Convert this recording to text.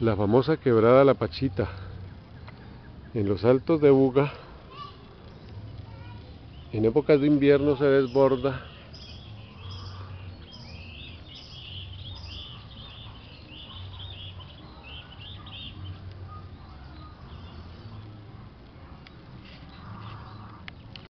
la famosa quebrada La Pachita. En los altos de Buga en épocas de invierno se desborda